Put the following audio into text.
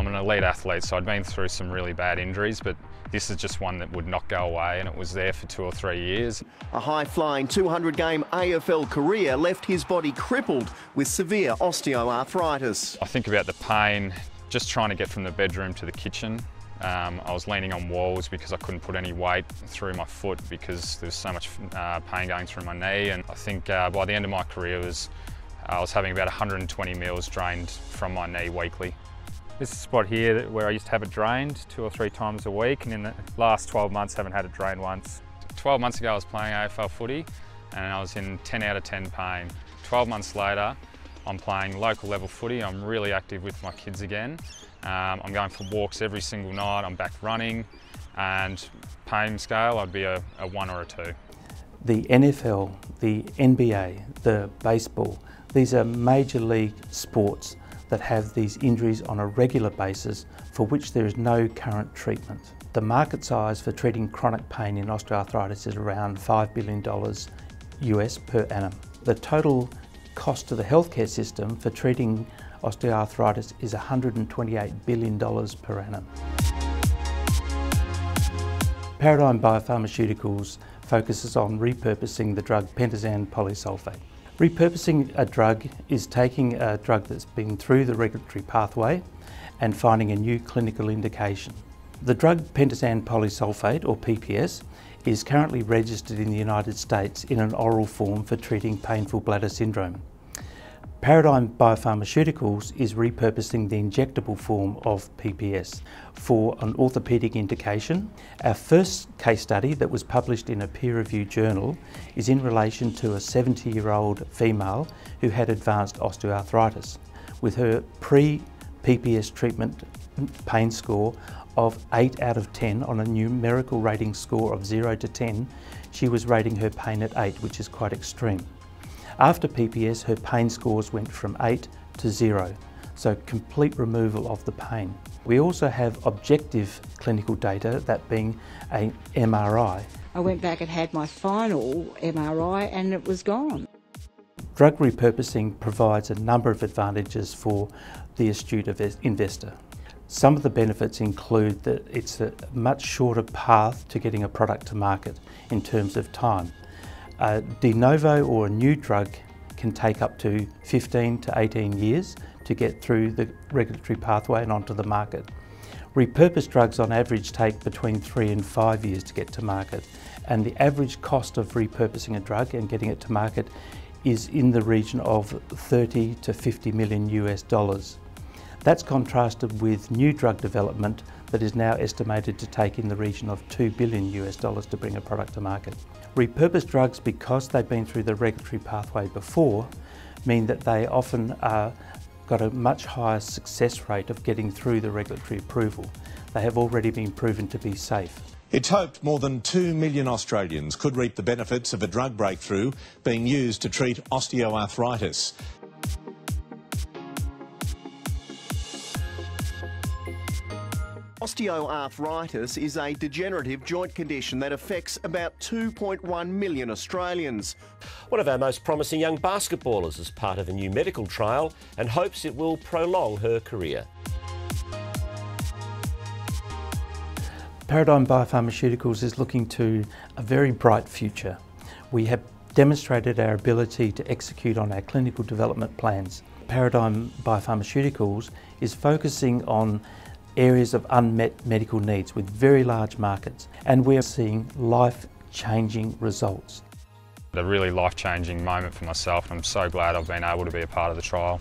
I'm an elite athlete, so I'd been through some really bad injuries, but this is just one that would not go away and it was there for two or three years. A high-flying 200-game AFL career left his body crippled with severe osteoarthritis. I think about the pain, just trying to get from the bedroom to the kitchen. Um, I was leaning on walls because I couldn't put any weight through my foot because there was so much uh, pain going through my knee and I think uh, by the end of my career was, I was having about 120 mils drained from my knee weekly. This is a spot here where I used to have it drained two or three times a week and in the last 12 months haven't had it drained once. 12 months ago I was playing AFL footy and I was in 10 out of 10 pain. 12 months later I'm playing local level footy, I'm really active with my kids again. Um, I'm going for walks every single night, I'm back running and pain scale I'd be a, a one or a two. The NFL, the NBA, the baseball, these are major league sports that have these injuries on a regular basis for which there is no current treatment. The market size for treating chronic pain in osteoarthritis is around $5 billion US per annum. The total cost to the healthcare system for treating osteoarthritis is $128 billion per annum. Paradigm Biopharmaceuticals focuses on repurposing the drug pentosan polysulfate. Repurposing a drug is taking a drug that's been through the regulatory pathway and finding a new clinical indication. The drug pentosan polysulfate, or PPS, is currently registered in the United States in an oral form for treating painful bladder syndrome. Paradigm Biopharmaceuticals is repurposing the injectable form of PPS for an orthopaedic indication. Our first case study that was published in a peer-reviewed journal is in relation to a 70-year-old female who had advanced osteoarthritis. With her pre-PPS treatment pain score of 8 out of 10 on a numerical rating score of 0 to 10, she was rating her pain at 8, which is quite extreme. After PPS, her pain scores went from 8 to 0, so complete removal of the pain. We also have objective clinical data, that being a MRI. I went back and had my final MRI and it was gone. Drug repurposing provides a number of advantages for the astute investor. Some of the benefits include that it's a much shorter path to getting a product to market in terms of time. A de novo or a new drug can take up to 15 to 18 years to get through the regulatory pathway and onto the market. Repurposed drugs on average take between three and five years to get to market and the average cost of repurposing a drug and getting it to market is in the region of 30 to 50 million US dollars. That's contrasted with new drug development that is now estimated to take in the region of 2 billion US dollars to bring a product to market. Repurposed drugs, because they've been through the regulatory pathway before, mean that they often are got a much higher success rate of getting through the regulatory approval. They have already been proven to be safe. It's hoped more than 2 million Australians could reap the benefits of a drug breakthrough being used to treat osteoarthritis. Osteoarthritis is a degenerative joint condition that affects about 2.1 million Australians. One of our most promising young basketballers is part of a new medical trial and hopes it will prolong her career. Paradigm Biopharmaceuticals is looking to a very bright future. We have demonstrated our ability to execute on our clinical development plans. Paradigm Biopharmaceuticals is focusing on areas of unmet medical needs with very large markets and we're seeing life-changing results. A really life-changing moment for myself I'm so glad I've been able to be a part of the trial.